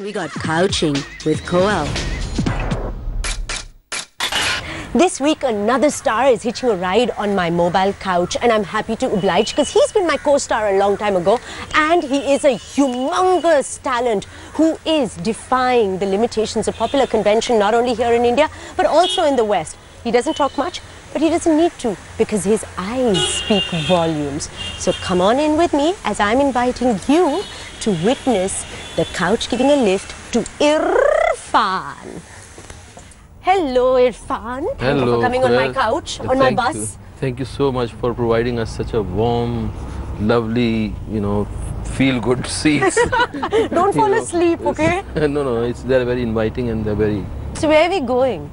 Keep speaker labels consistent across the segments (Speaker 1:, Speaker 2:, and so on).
Speaker 1: We got couching with Koel.
Speaker 2: This week, another star is hitching a ride on my mobile couch, and I'm happy to oblige because he's been my co star a long time ago, and he is a humongous talent who is defying the limitations of popular convention not only here in India but also in the West. He doesn't talk much, but he doesn't need to because his eyes speak volumes. So come on in with me as I'm inviting you to witness the couch giving a lift to Irrfan. Hello, Irrfan. Thank you
Speaker 3: Hello,
Speaker 2: for coming on my couch, on my bus.
Speaker 3: You. Thank you so much for providing us such a warm, lovely, you know, feel-good seats.
Speaker 2: Don't fall
Speaker 3: know,
Speaker 2: asleep, okay?
Speaker 3: no, no, it's they're very inviting and they're very.
Speaker 2: So where are we going?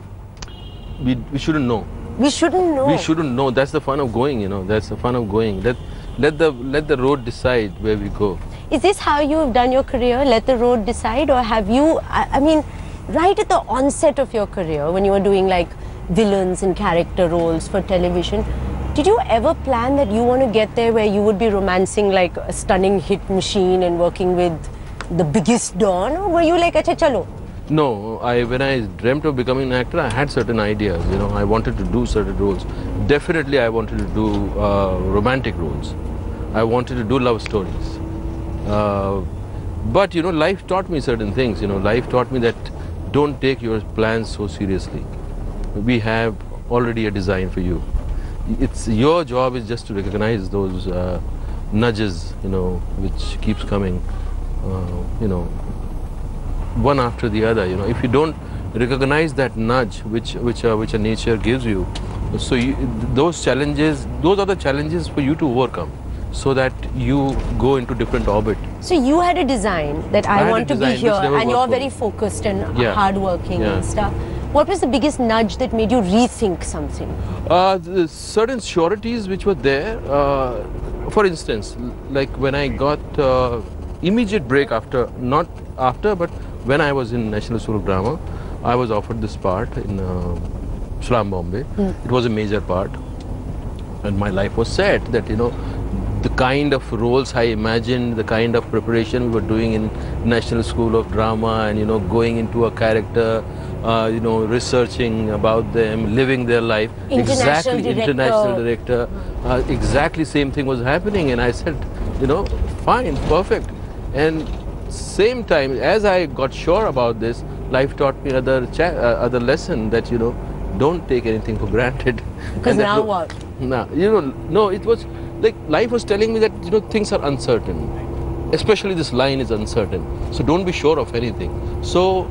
Speaker 3: We, we shouldn't know.
Speaker 2: We shouldn't know.
Speaker 3: We shouldn't know. That's the fun of going. You know, that's the fun of going. Let let the let the road decide where we go.
Speaker 2: Is this how you've done your career? Let the road decide, or have you? I, I mean, right at the onset of your career, when you were doing like villains and character roles for television, did you ever plan that you want to get there where you would be romancing like a stunning hit machine and working with the biggest don, or were you like, acha chalo?
Speaker 3: No, I when I dreamt of becoming an actor, I had certain ideas. You know, I wanted to do certain roles. Definitely, I wanted to do uh, romantic roles. I wanted to do love stories. Uh, but you know, life taught me certain things. You know, life taught me that don't take your plans so seriously. We have already a design for you. It's your job is just to recognize those uh, nudges. You know, which keeps coming. Uh, you know, one after the other. You know, if you don't recognize that nudge which which uh, which nature gives you, so you, those challenges, those are the challenges for you to overcome, so that you go into different orbit.
Speaker 2: So you had a design that I,
Speaker 3: I
Speaker 2: want to be here, and you're very focused and
Speaker 3: Yeah.
Speaker 2: hardworking
Speaker 3: Yeah.
Speaker 2: and stuff. What was the biggest nudge that made you rethink something?
Speaker 3: Uh, the certain sureties which were there, uh, for instance, like when I got uh, immediate break after, not after, but when I was in National School of Drama, I was offered this part in uh, Salaam Bombay. It was a major part, and my life was set that you know the kind of roles I imagined, the kind of preparation we were doing in National School of Drama, and you know going into a character, uh, you know researching about them, living their life.
Speaker 2: International
Speaker 3: exactly,
Speaker 2: director.
Speaker 3: international director. Uh, exactly same thing was happening, and I said, you know, fine, perfect. And same time, as I got sure about this, life taught me another cha- uh, other lesson that you know, don't take anything for granted.
Speaker 2: Because now what?
Speaker 3: no, you know, no, it was like life was telling me that you know things are uncertain. Especially this line is uncertain. So don't be sure of anything. So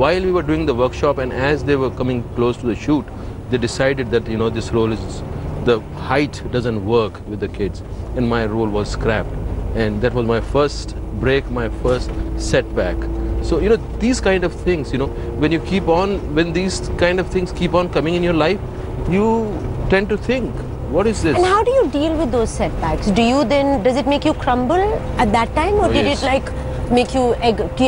Speaker 3: while we were doing the workshop and as they were coming close to the shoot, they decided that you know this role is the height doesn't work with the kids, and my role was scrapped. And that was my first break, my first setback. So you know these kind of things, you know, when you keep on, when these kind of things keep on coming in your life, you tend to think, what is this?
Speaker 2: And how do you deal with those setbacks? Do you then, does it make you crumble at that time or
Speaker 3: Oh,
Speaker 2: did
Speaker 3: yes.
Speaker 2: it like make you,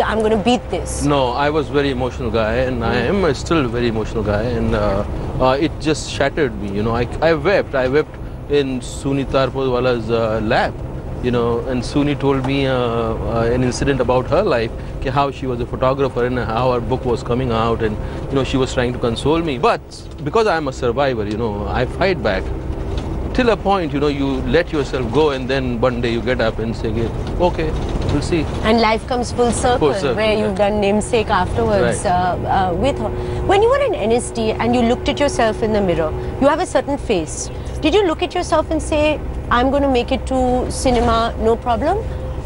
Speaker 2: I'm going to beat this?
Speaker 3: No, I was very emotional guy, and I am a still very emotional guy, and uh, uh, it just shattered me. You know, I, I wept. I wept in Sooni Taraporevala's uh, lap. You know, and Sooni told me uh, uh, an incident about her life, how she was a photographer and how her book was coming out, and you know she was trying to console me. But because I am a survivor, you know, I fight back. Till a point, you know, you let yourself go, and then one day you get up and say, "Okay, we'll see."
Speaker 2: And life comes full circle,
Speaker 3: Full circle,
Speaker 2: where you've done namesake afterwards
Speaker 3: Right.
Speaker 2: uh, uh, with her. When you were in NSD and you looked at yourself in the mirror, you have a certain face. Did you look at yourself and say, I'm going to make it to cinema, no problem?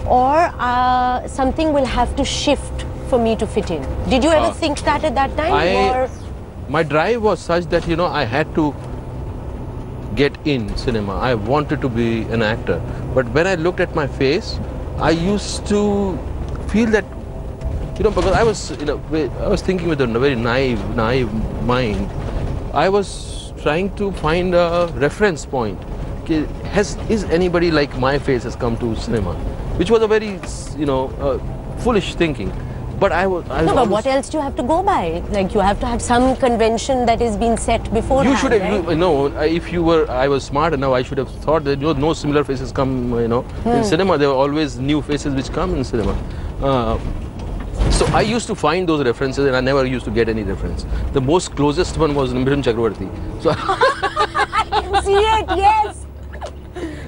Speaker 2: Or uh, something will have to shift for me to fit in? Did you ever
Speaker 3: Uh,
Speaker 2: think that at that time?
Speaker 3: I, my drive was such that you know I had to get in cinema. I wanted to be an actor, but when I looked at my face, I used to feel that you know because I was you know I was thinking with a very naive naive mind. I was trying to find a reference point. Has is anybody like my face has come to cinema, which was a very you know uh, foolish thinking. But I was. I was
Speaker 2: no, but what else do you have to go by? Like you have to have some convention that is being set before.
Speaker 3: You should have,
Speaker 2: right?
Speaker 3: you know, uh, if you were, I was smart enough, I should have thought that you know, no similar faces come, you know,
Speaker 2: Hmm.
Speaker 3: in cinema. There are always new faces which come in cinema. Uh, So I used to find those references and I never used to get any reference. The most closest one was Mithun Chakravarti. So, I can
Speaker 2: See it? Yes.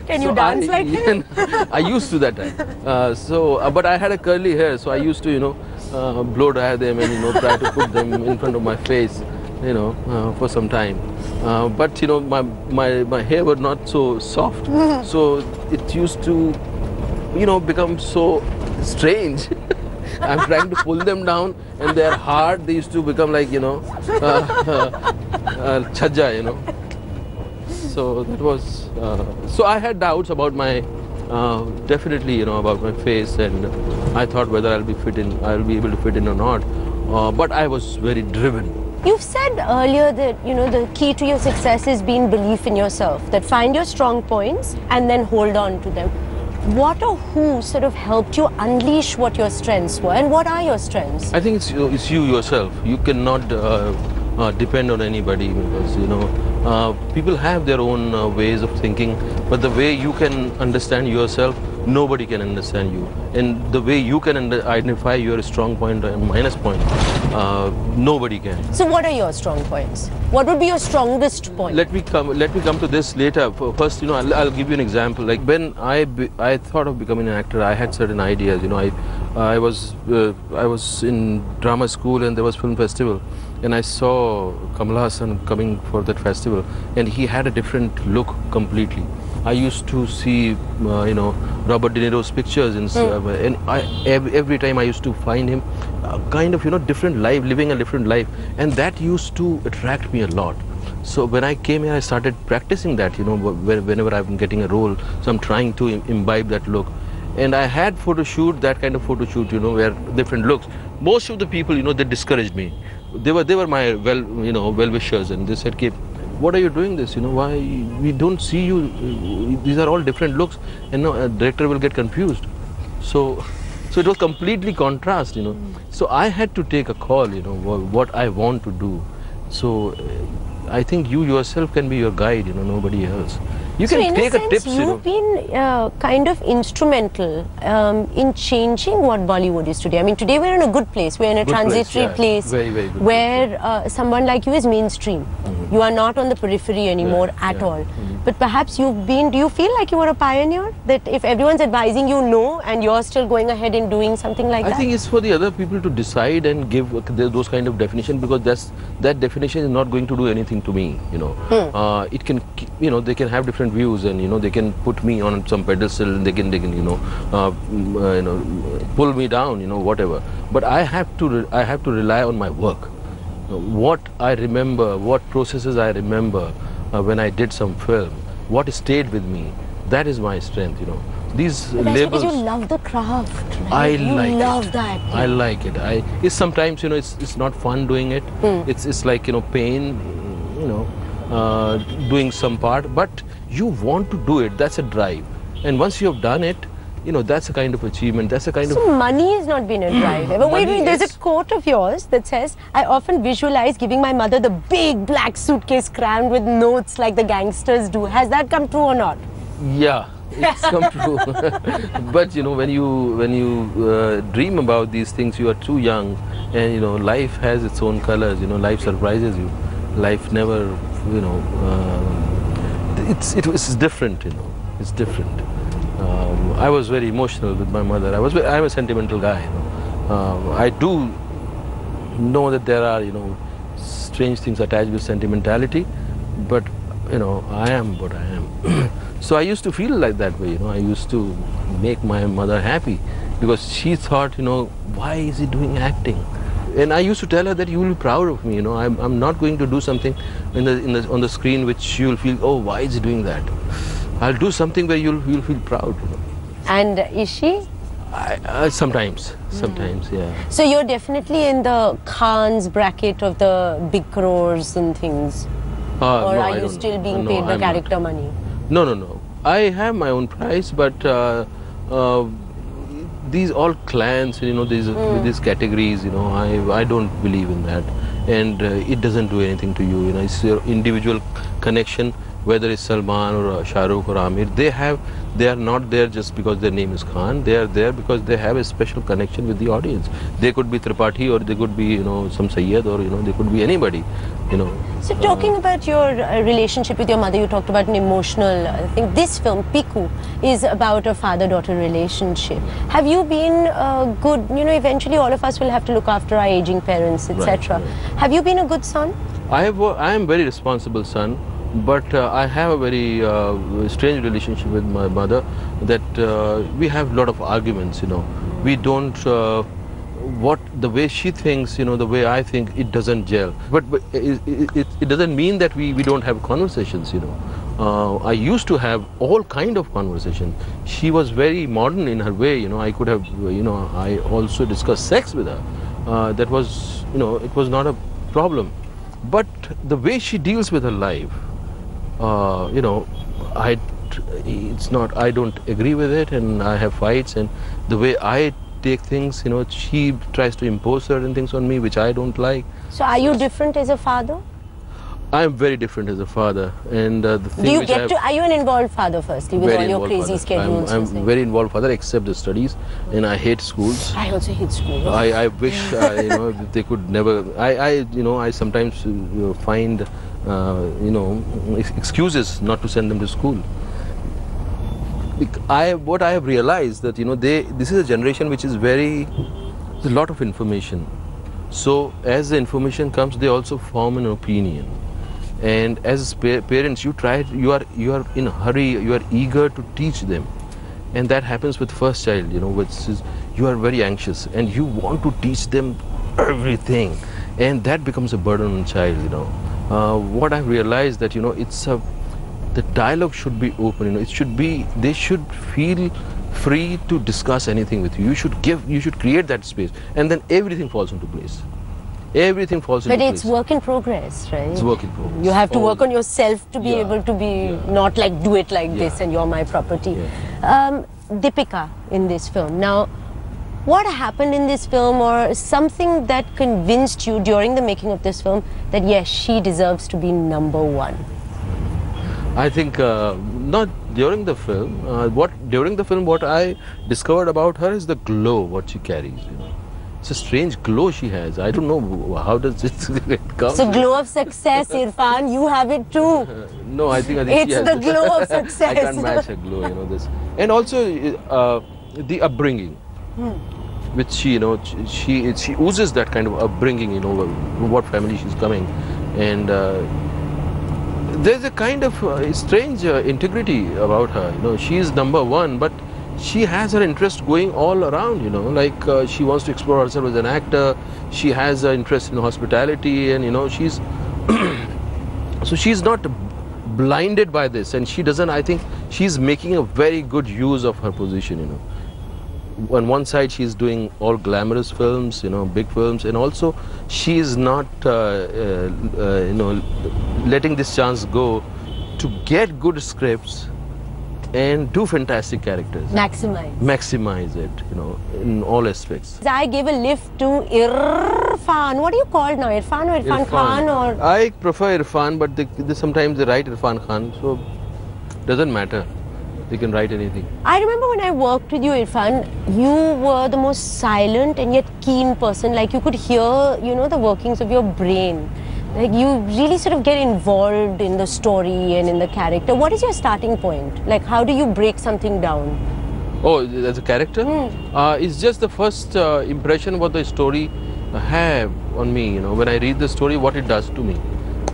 Speaker 2: Can you
Speaker 3: so
Speaker 2: dance
Speaker 3: I,
Speaker 2: like him?
Speaker 3: I used to that time. Uh, so, uh, but I had a curly hair, so I used to, you know, uh, blow dry them and, you know, try to put them in front of my face, you know, uh, for some time. Uh, but, you know, my, my, my hair was not so soft. so it used to, you know, become so strange. I'm trying to pull them down and they're hard. They used to become like, you know, uh, uh, chajja, you know. So that was, uh, so I had doubts about my, uh, definitely, you know, about my face and I thought whether I'll be fit in, I'll be able to fit in or not. Uh, but I was very driven.
Speaker 2: You've said earlier that, you know, the key to your success is being belief in yourself, that find your strong points and then hold on to them. What or who sort of helped you unleash what your strengths were and what are your strengths?
Speaker 3: I think it's you, it's you yourself. You cannot uh, uh, depend on anybody because you know uh, people have their own uh, ways of thinking, but the way you can understand yourself, nobody can understand you. And the way you can identify your strong point and minus point, uh, nobody can.
Speaker 2: So what are your strong points? What would be your strongest point?
Speaker 3: Let me come. Let me come to this later. First, you know, I'll, I'll give you an example. Like when I be, I thought of becoming an actor, I had certain ideas. You know, I I was uh, I was in drama school and there was film festival, and I saw Kamal Haasan coming for that festival, and he had a different look completely. I used to see, uh, you know, Robert De Niro's pictures, in, uh, and I, every, every time I used to find him, uh, kind of, you know, different life, living a different life, and that used to attract me a lot. So when I came here, I started practicing that, you know, whenever I'm getting a role, so I'm trying to imbibe that look. And I had photo shoot, that kind of photo shoot, you know, where different looks. Most of the people, you know, they discouraged me. They were, they were my well, you know, well wishers, and they said, "Keep, what are you doing this? You know, why we don't see you? These are all different looks, and no, a director will get confused." So, so it was completely contrast, you know. So I had to take a call, you know, what I want to do. So uh, I think you yourself can be your guide, you know, nobody else. You
Speaker 2: so
Speaker 3: can
Speaker 2: in
Speaker 3: take
Speaker 2: a
Speaker 3: a,
Speaker 2: sense,
Speaker 3: you know.
Speaker 2: you've been uh, kind of instrumental um, in changing what Bollywood is today. I mean, today we're in a good place. We're in a
Speaker 3: Good place,
Speaker 2: transitory
Speaker 3: yeah.
Speaker 2: place,
Speaker 3: Very, very
Speaker 2: where uh, someone like you is mainstream. You are not on the periphery anymore
Speaker 3: Yeah,
Speaker 2: at
Speaker 3: yeah.
Speaker 2: all. But perhaps you've been. Do you feel like you were a pioneer? That if everyone's advising you no, and you're still going ahead and doing something like
Speaker 3: I
Speaker 2: that?
Speaker 3: I think it's for the other people to decide and give uh, those kind of definition because that's that definition is not going to do anything to me. You know,
Speaker 2: Hmm.
Speaker 3: uh, it can you know they can have different views and you know they can put me on some pedestal and they can they can you know uh, mm, uh, you know pull me down you know whatever. But I have to re- I have to rely on my work. What I remember, what processes I remember uh, when I did some film, what stayed with me, that is my strength. You know, these
Speaker 2: But
Speaker 3: labels.
Speaker 2: because you love the craft. Right?
Speaker 3: I
Speaker 2: you
Speaker 3: like
Speaker 2: love
Speaker 3: it.
Speaker 2: that.
Speaker 3: I like it. I it's sometimes you know it's it's not fun doing it. It's it's like you know pain, you know, uh, doing some part. But you want to do it. That's a drive. And once you have done it, you know that's a kind of achievement. That's a kind of
Speaker 2: So money has not been a drive ever. Wait,
Speaker 3: Money
Speaker 2: wait, there's
Speaker 3: is-
Speaker 2: a quote of yours that says, I often visualize giving my mother the big black suitcase crammed with notes like the gangsters do. Has that come true or not?
Speaker 3: Yeah, it's come true. but you know, when you when you uh, dream about these things, you are too young, and you know, life has its own colors. You know, life surprises you. Life never, you know, uh, it's it was different. You know, it's different. Um, I was very emotional with my mother. I was I'm a sentimental guy. You know, um, I do know that there are you know strange things attached with sentimentality, but you know I am what I am. so I used to feel like that way. You know, I used to make my mother happy because she thought, you know, why is he doing acting? And I used to tell her that you will be proud of me. You know, I'm, I'm not going to do something in the, in the on the screen which you'll feel, oh, why is he doing that? I'll do something where you'll you'll feel proud. You know.
Speaker 2: And is she?
Speaker 3: I, uh, sometimes, sometimes, yeah.
Speaker 2: So you're definitely in the Khan's bracket of the big crores and things.
Speaker 3: Uh,
Speaker 2: or
Speaker 3: no,
Speaker 2: are
Speaker 3: I
Speaker 2: you still
Speaker 3: know.
Speaker 2: being
Speaker 3: No,
Speaker 2: paid the
Speaker 3: I'm not.
Speaker 2: character money?
Speaker 3: No, no, no. I have my own price, but uh, uh, these all clans, you know, these these categories, you know, I I don't believe in that, and uh, it doesn't do anything to you. You know, it's your individual connection whether it's Salman or uh, Shah Rukh or Aamir, they have they are not there just because their name is Khan. They are there because they have a special connection with the audience. They could be Tripathi or they could be you know some Sayyid or you know they could be anybody. You know.
Speaker 2: So talking about your uh, relationship with your mother, you talked about an emotional uh, thing. This film, Piku, is about a father-daughter relationship. Have you been uh, good? You know, eventually all of us will have to look after our aging parents, etc.
Speaker 3: right.
Speaker 2: Have you been a good son?
Speaker 3: I have I am very responsible son, but uh, I have a very uh, strange relationship with my mother. That uh, we have a lot of arguments. You know, we don't. Uh, what the way she thinks, you know, the way I think, it doesn't gel. But, but it, it, it doesn't mean that we, we don't have conversations. You know, uh, I used to have all kind of conversations. She was very modern in her way. You know, I could have, you know, I also discussed sex with her. Uh, that was, you know, it was not a problem but the way she deals with her life uh, you know i it's not i don't agree with it and i have fights and the way i take things you know she tries to impose certain things on me which i don't like
Speaker 2: So are you different as a father?
Speaker 3: i am very different as a father and uh, the thing
Speaker 2: Do you get to? Are you an involved father firstly with all your crazy
Speaker 3: father.
Speaker 2: schedules?
Speaker 3: i'm, I'm very involved father except the studies and i hate schools
Speaker 2: I also hate schools.
Speaker 3: I, I wish uh, you know they could never. I, I you know I sometimes uh, you know, find Uh, you know ex- excuses not to send them to school. I what I have realized that you know they this is a generation which is very a lot of information. So as the information comes, they also form an opinion. And as pa- parents, you try you are you are in a hurry. You are eager to teach them and that happens with first child you know which is you are very anxious and you want to teach them everything and that becomes a burden on child you know uh, what i've realized that you know it's a the dialogue should be open you know it should be they should feel free to discuss anything with you you should give you should create that space and then everything falls into place everything falls
Speaker 2: But
Speaker 3: into place.
Speaker 2: But it's work in progress, right?
Speaker 3: It's work in progress.
Speaker 2: You have to
Speaker 3: All
Speaker 2: work on yourself to be
Speaker 3: Yeah.
Speaker 2: able to be
Speaker 3: Yeah.
Speaker 2: not like do it like this and you're my property. Um, Deepika in this film. Now, what happened in this film or something that convinced you during the making of this film that yes, she deserves to be number one?
Speaker 3: I think uh, not during the film. Uh, what during the film, what I discovered about her is the glow what she carries. You know, it's a strange glow she has. I don't know how does it, it come.
Speaker 2: So glow of success, Irrfan, you have it too.
Speaker 3: no, I think I think
Speaker 2: It's the glow of success.
Speaker 3: I can't match her glow. You know this, and also uh, the upbringing. Which she, you know, she she oozes that kind of upbringing. You know, what family she's coming, and uh, there's a kind of uh, strange uh, integrity about her. You know, she is number one, but she has her interest going all around. You know, like uh, she wants to explore herself as an actor. She has an interest in hospitality, and you know, she's so she's not blinded by this, and she doesn't. I think she's making a very good use of her position. You know on one side she's doing all glamorous films you know big films and also she is not uh, uh, uh, you know letting this chance go to get good scripts and do fantastic characters
Speaker 2: Maximize.
Speaker 3: maximize it you know in all aspects
Speaker 2: I gave a lift to Irfan. What do you call it now? Irfan or Irfan, Khan or
Speaker 3: I prefer Irfan but they, they sometimes they write Irfan Khan so doesn't matter they can write anything
Speaker 2: I remember when I worked with you, Irrfan, you were the most silent and yet keen person. Like you could hear, you know, the workings of your brain. Like you really sort of get involved in the story and in the character. What is your starting point? Like how do you break something down?
Speaker 3: Oh, as a character? Uh, it's just the first uh, impression what the story have on me, you know, when I read the story, what it does to me.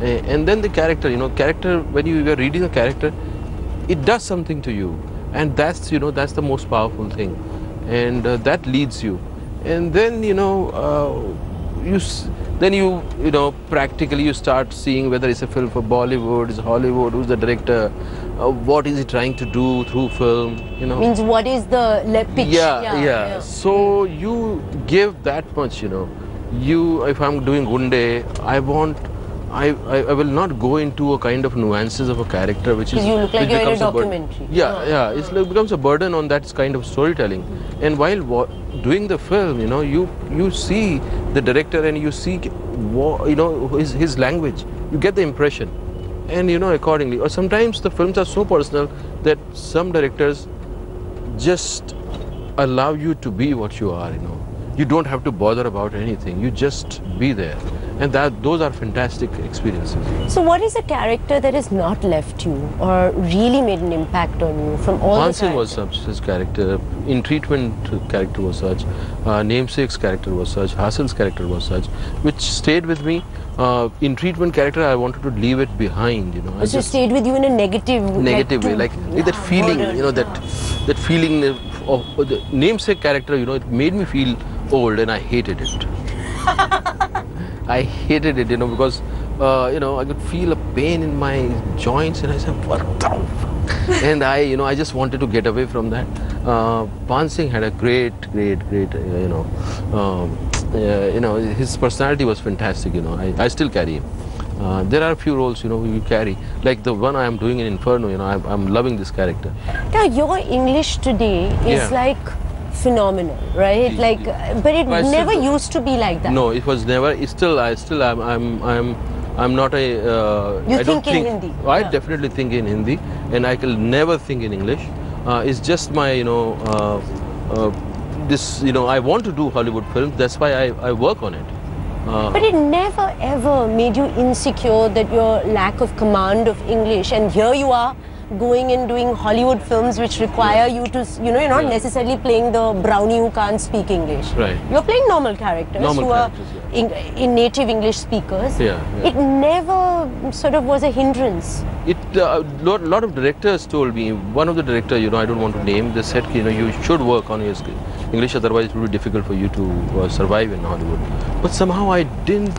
Speaker 3: Eh, and then the character, you know, character, when you are reading a character, it does something to you. And that's, you know, that's the most powerful thing. And uh, that leads you. And then, you know, uh, you, s- then you, you know, practically you start seeing whether it's a film for Bollywood, is Hollywood, who's the director, uh, what is he trying to do through film, you know.
Speaker 2: Means what is the le- pitch?
Speaker 3: Yeah, yeah, So you give that much, you know. You, if I'm doing Gunday, I want, I, I, I will not go into a kind of nuances of a character which is.
Speaker 2: You look like you're in a documentary.
Speaker 3: yeah,
Speaker 2: Oh.
Speaker 3: yeah. It's like becomes a burden on that kind of storytelling. And while wa- doing the film, you know, you you see the director and you see, you know, his his language. You get the impression and you know accordingly. Or sometimes the films are so personal that some directors just allow you to be what you are. You know, you don't have to bother about anything. You just be there, and that those are fantastic experiences.
Speaker 2: So, what is a character that has not left you or really made an impact on you from all the
Speaker 3: was such his character. In treatment, character was such. Uh, namesake's character was such. Hassan's character was such, which stayed with me. Uh, in treatment character, I wanted to leave it behind. You know,
Speaker 2: So, it
Speaker 3: just
Speaker 2: stayed with you in a negative,
Speaker 3: negative way,
Speaker 2: to-
Speaker 3: like that feeling.
Speaker 2: modern,
Speaker 3: You know that
Speaker 2: yeah.
Speaker 3: that feeling of, of the namesake character. You know, it made me feel old, and I hated it. I hated it, you know, because uh, you know I could feel a pain in my joints, and I said, "What the?" f-" and I, you know, I just wanted to get away from that. Uh, Paan Singh had a great, great, great, uh, you know, um, uh, you know, his personality was fantastic. You know, I, I still carry him. Uh, there are a few roles, you know, you carry, like the one I am doing in Inferno. You know, I'm, I'm loving this character.
Speaker 2: Now, your English today is
Speaker 3: Yeah.
Speaker 2: like phenomenal, right? Like, uh, but it
Speaker 3: still
Speaker 2: never
Speaker 3: do.
Speaker 2: used to be like that.
Speaker 3: No, it was never. It's still, I still, I'm, I'm, I'm, I'm not a. Uh,
Speaker 2: You
Speaker 3: I don't
Speaker 2: think in Hindi,
Speaker 3: I
Speaker 2: yeah.
Speaker 3: definitely think in Hindi, and I can never think in English. Uh, it's just my, you know, uh, uh, this, you know, I want to do Hollywood films. That's why I, I work on it. Uh,
Speaker 2: But it never ever made you insecure that your lack of command of English, and here you are going and doing Hollywood films which require you to, you know, you're not
Speaker 3: Yeah.
Speaker 2: necessarily playing the brownie who can't speak English.
Speaker 3: Right.
Speaker 2: You're playing normal characters
Speaker 3: Normal
Speaker 2: who
Speaker 3: characters,
Speaker 2: are in, in native English speakers.
Speaker 3: Yeah, yeah.
Speaker 2: It never sort of was a hindrance.
Speaker 3: It a lot, lot of directors told me. One of the director, you know, I don't want to name. They said, you know, you should work on your English, otherwise it will be difficult for you to uh, survive in Hollywood. But somehow I didn't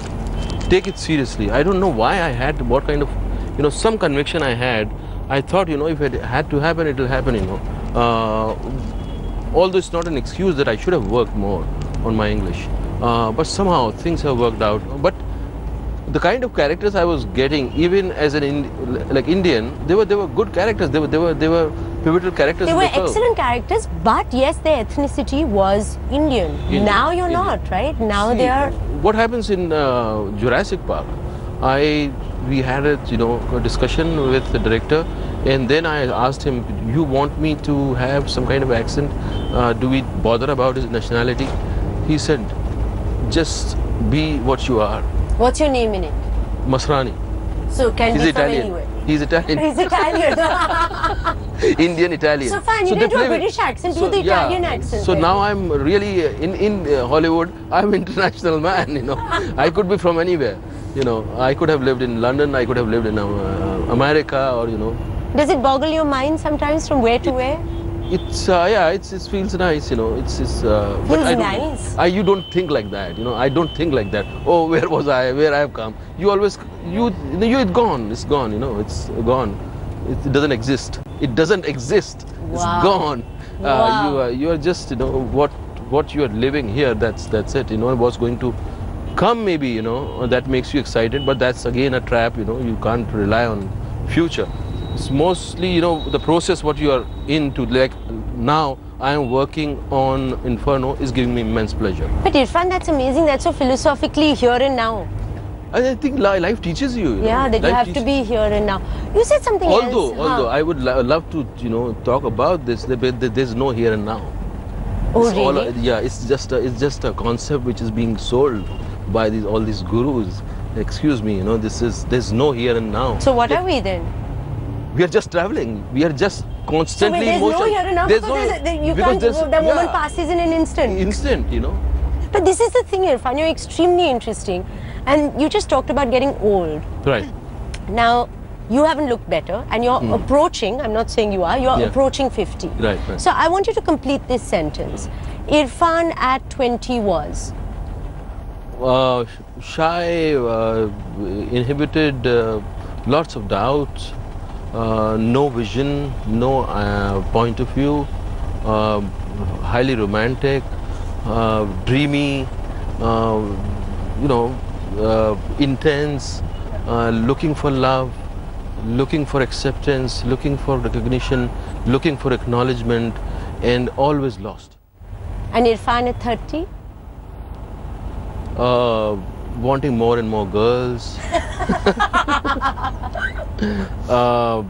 Speaker 3: take it seriously. I don't know why I had what kind of, you know, some conviction I had. I thought, you know, if it had to happen, it will happen. You know, uh, although it's not an excuse that I should have worked more on my English. Uh, but somehow things have worked out. But the kind of characters I was getting, even as an like Indian, they were they were good characters. They were they were they were pivotal characters.
Speaker 2: They were
Speaker 3: the
Speaker 2: excellent characters, but yes, their ethnicity was Indian.
Speaker 3: Indian,
Speaker 2: Now you're
Speaker 3: Indian.
Speaker 2: not, right? Now
Speaker 3: See,
Speaker 2: they are.
Speaker 3: What happens in uh, Jurassic Park? I we had a you know a discussion with the director, and then I asked him, "You want me to have some kind of accent? Uh, do we bother about his nationality?" He said, "Just be what you are."
Speaker 2: What's your name in it?
Speaker 3: Masrani.
Speaker 2: So can
Speaker 3: He's
Speaker 2: be
Speaker 3: Italian.
Speaker 2: from anywhere.
Speaker 3: He's Italian.
Speaker 2: He's Italian.
Speaker 3: Indian Italian.
Speaker 2: So fine, you
Speaker 3: they
Speaker 2: didn't do a British accent, do the Italian accent
Speaker 3: So
Speaker 2: then.
Speaker 3: now I'm really uh, in in uh, Hollywood. I'm international man. You know, I could be from anywhere. You know, I could have lived in London. I could have lived in uh, America, or you know,
Speaker 2: Does it boggle your mind sometimes from where to where?
Speaker 3: it's uh, yeah, it's it feels nice. You know, it's it's. Uh, but
Speaker 2: Feels
Speaker 3: I don't,
Speaker 2: nice?
Speaker 3: I you don't think like that. You know, I don't think like that. Oh, where was I? Where I have come? You always you you it's gone. It's gone. You know, it's gone. It, it doesn't exist. It doesn't exist. It's gone. Uh,
Speaker 2: Wow.
Speaker 3: you are you are just you know what what you are living here. That's that's it. You know what's going to come maybe. You know that makes you excited, but that's again a trap. You know you can't rely on future. It's mostly you know the process what you are into. Like now I am working on Inferno is giving me immense pleasure.
Speaker 2: But Irrfan, that's amazing. That's so philosophically here and now.
Speaker 3: I think life teaches you. you
Speaker 2: Yeah,
Speaker 3: know,
Speaker 2: that you have to be here and now. You said something
Speaker 3: Although,
Speaker 2: else. huh?
Speaker 3: although I would lo- love to, you know, talk about this, but there's no here and now.
Speaker 2: oh
Speaker 3: It's all- yeah, it's just a, it's just a concept which is being sold by these all these gurus. Excuse me, you know, this is there's no here and now.
Speaker 2: So what
Speaker 3: Yeah,
Speaker 2: are we then?
Speaker 3: We are just traveling. We are just
Speaker 2: So
Speaker 3: constantly
Speaker 2: wait, there's
Speaker 3: in motion.
Speaker 2: no here and now
Speaker 3: There's
Speaker 2: because
Speaker 3: no-
Speaker 2: there's a, you
Speaker 3: because
Speaker 2: can't.
Speaker 3: there's-
Speaker 2: The moment
Speaker 3: yeah,
Speaker 2: passes in an instant.
Speaker 3: Instant, you know.
Speaker 2: But this is the thing, Irrfan. You're extremely interesting, and you just talked about getting old.
Speaker 3: Right.
Speaker 2: Now, you haven't looked better, and you're approaching. I'm not saying you are. You're.
Speaker 3: Yeah.
Speaker 2: approaching 50.
Speaker 3: Right, right.
Speaker 2: So I want you to complete this sentence. Irrfan at 20 was.
Speaker 3: uh, shy, uh, inhibited, uh, lots of doubts, uh, no vision, no uh, point of view, uh, highly romantic, uh, dreamy, uh, you know, uh, intense, uh, looking for love, looking for acceptance, looking for recognition, looking for acknowledgement, and always lost.
Speaker 2: And Irrfan at 30?
Speaker 3: Wanting more and more girls, uh,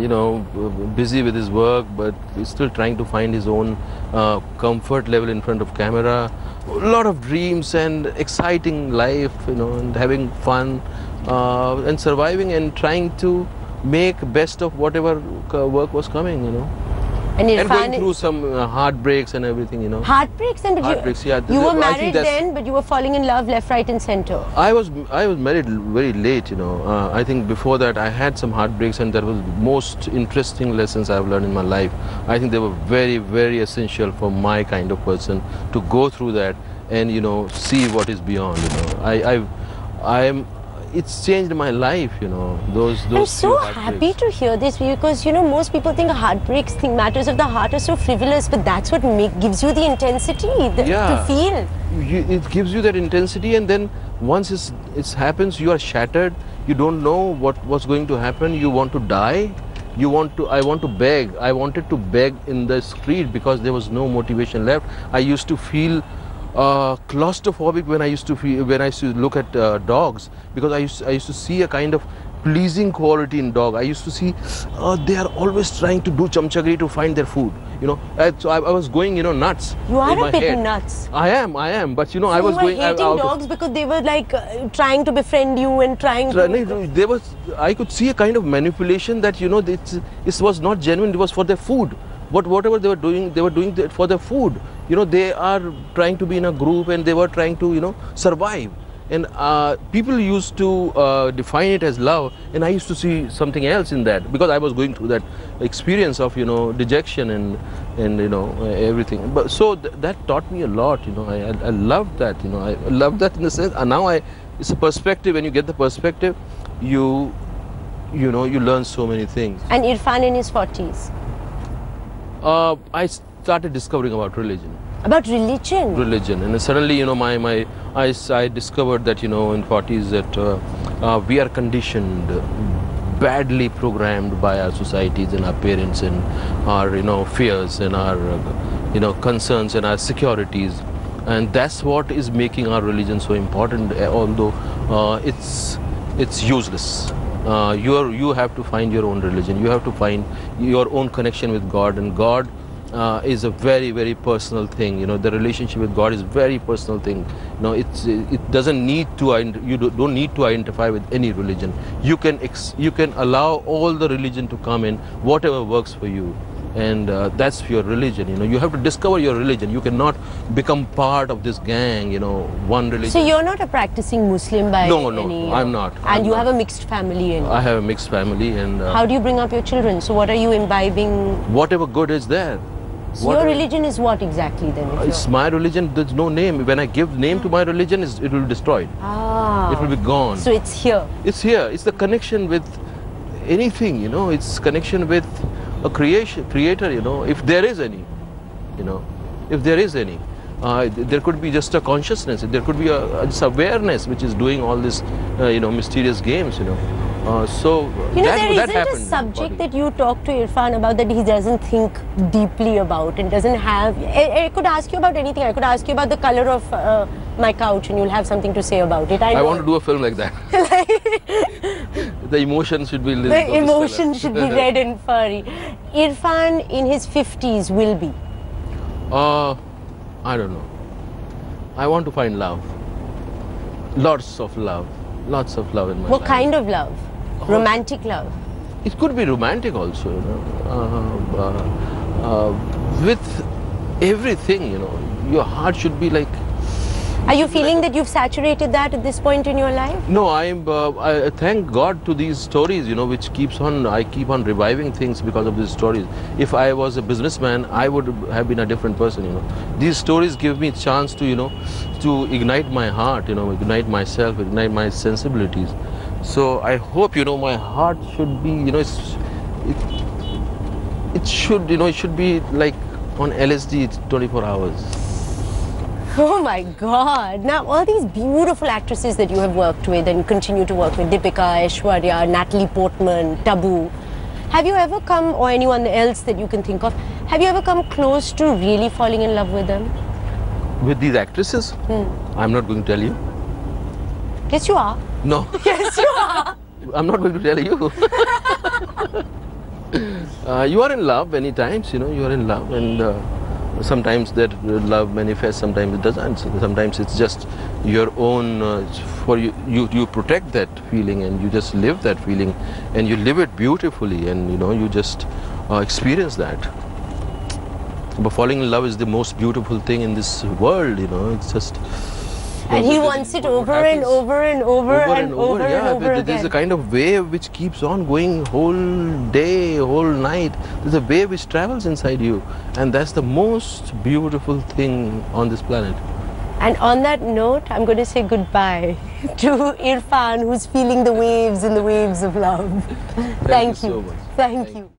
Speaker 3: you know, busy with his work, but still trying to find his own uh, comfort level in front of camera. A lot of dreams and exciting life, you know, and having fun uh, and surviving and trying to make best of whatever uh, work was coming, you know,
Speaker 2: And
Speaker 3: and going through some uh, heartbreaks and everything, you know.
Speaker 2: heartbreaks and
Speaker 3: Heartbreaks,
Speaker 2: you,
Speaker 3: yeah,
Speaker 2: you were married then, but you were falling in love left, right, and center.
Speaker 3: I was I was married very late, you know. Uh, I think before that I had some heartbreaks, and that was the most interesting lessons I've learned in my life. I think they were very very essential for my kind of person to go through that and you know see what is beyond. You know, I I I am. It's changed my life, you know. Those those.
Speaker 2: I'm so happy to hear this because you know most people think heartbreaks, think matters of the heart are so frivolous, but that's what make, gives you the intensity the, to feel.
Speaker 3: you, it gives you that intensity and then once it's, it happens you are shattered you don't know what was going to happen you want to die you want to i want to beg i wanted to beg in the street because there was no motivation left i used to feel uh, claustrophobic when i used to feel when i used to look at uh, dogs because i used, I used to see a kind of pleasing quality in dog i used to see uh, they are always trying to do chamchagri to find their food you know and so I, I was going you know nuts
Speaker 2: You are a
Speaker 3: head.
Speaker 2: nuts.
Speaker 3: I am, I am. But you know, I
Speaker 2: you
Speaker 3: was
Speaker 2: were
Speaker 3: going. I-
Speaker 2: hating
Speaker 3: out of-
Speaker 2: dogs because they were like uh, trying to befriend you and trying to.
Speaker 3: no, There was, I could see a kind of manipulation that you know, it's, it was not genuine. It was for their food. What whatever they were doing, they were doing it for their food. You know, they are trying to be in a group and they were trying to you know survive. And uh, people used to uh, define it as love, and I used to see something else in that because I was going through that experience of you know dejection and and you know everything. But so th- that taught me a lot. You know, I I, I loved that. You know, I loved that in the sense. And now I, it's a perspective. When you get the perspective, you you know you learn so many things.
Speaker 2: And Irrfan in his 40s.
Speaker 3: Uh, I started discovering about religion.
Speaker 2: About religion.
Speaker 3: religion and suddenly you know my my I, I discovered that you know in 40s that uh, uh, we are conditioned badly programmed by our societies and our parents and our you know fears and our uh, you know concerns and our securities and that's what is making our religion so important uh, although uh, it's it's useless uh, you are you have to find your own religion you have to find your own connection with god and god uh, is a very very personal thing you know the relationship with god is very personal thing you know it's it doesn't need to you do- don't need to identify with any religion you can ex- you can allow all the religion to come in whatever works for you and uh, that's your religion you know you have to discover your religion you cannot become part of this gang you know one religion
Speaker 2: So you're not a practicing Muslim by
Speaker 3: No, no,
Speaker 2: any.
Speaker 3: no, I'm not,
Speaker 2: And
Speaker 3: I'm
Speaker 2: you
Speaker 3: not.
Speaker 2: have a mixed family. And
Speaker 3: i have a mixed family and uh,
Speaker 2: how do you bring up your children? So what are you imbibing?
Speaker 3: whatever good is there
Speaker 2: So your religion is what exactly then?
Speaker 3: It's my religion. There's no name. When I give name to my religion, it will be destroyed.
Speaker 2: ah.
Speaker 3: It will be gone.
Speaker 2: So it's here.
Speaker 3: it's here. It's the connection with anything. You know, it's connection with a creation, creator. You know, if there is any. You know, if there is any. Uh, there could be just a consciousness. There could be a, a just awareness which is doing all this, uh, you know, mysterious games. You know, uh, so
Speaker 2: You know,
Speaker 3: that,
Speaker 2: there
Speaker 3: that
Speaker 2: isn't a subject that you talk to Irrfan about that he doesn't think deeply about and doesn't have. I, I could ask you about anything. I could ask you about the color of uh, my couch and you'll have something to say about it. I,
Speaker 3: I want to do a film like that. the emotion should be.
Speaker 2: the emotion should be red and furry. Irrfan in his 50s will be.
Speaker 3: Uh, I don't know. I want to find love. Lots of love. Lots of love in my
Speaker 2: What
Speaker 3: life.
Speaker 2: kind of love? Romantic love.
Speaker 3: It could be romantic also, you know. Uh, uh, uh, with everything, you know. Your heart should be like.
Speaker 2: Are you feeling that you've saturated that at this point in your life?
Speaker 3: No, I'm. Uh, I thank God to these stories, you know, which keeps on. I keep on reviving things because of these stories. If I was a businessman, I would have been a different person, you know. These stories give me a chance to, you know, to ignite my heart, you know, ignite myself, ignite my sensibilities. So I hope, you know, my heart should be, you know, it's, it, it should, you know, it should be like on LSD, it's 24 hours.
Speaker 2: Oh my God. Now, all these beautiful actresses that you have worked with and continue to work with Deepika, Aishwarya, Natalie Portman, Tabu. Have you ever come, or anyone else that you can think of, have you ever come close to really falling in love with them?
Speaker 3: With these actresses, hmm. I'm not going to tell you.
Speaker 2: Yes, you are.
Speaker 3: No.
Speaker 2: Yes, you.
Speaker 3: I'm not going to tell you. uh, you are in love many times, you know, you are in love, and uh, sometimes that love manifests, sometimes it doesn't. Sometimes it's just your own, uh, for you, you, you protect that feeling and you just live that feeling and you live it beautifully and, you know, you just uh, experience that. But falling in love is the most beautiful thing in this world, you know, it's just.
Speaker 2: And he wants it over and over and over, and over and
Speaker 3: yeah,
Speaker 2: over
Speaker 3: but There's a kind of wave which keeps on going whole day, whole night. There's a wave which travels inside you, and that's the most beautiful thing on this planet.
Speaker 2: And on that note, I'm going to say goodbye to Irrfan, who's feeling the waves and the waves of love. Thank,
Speaker 3: you so much.
Speaker 2: Thank you.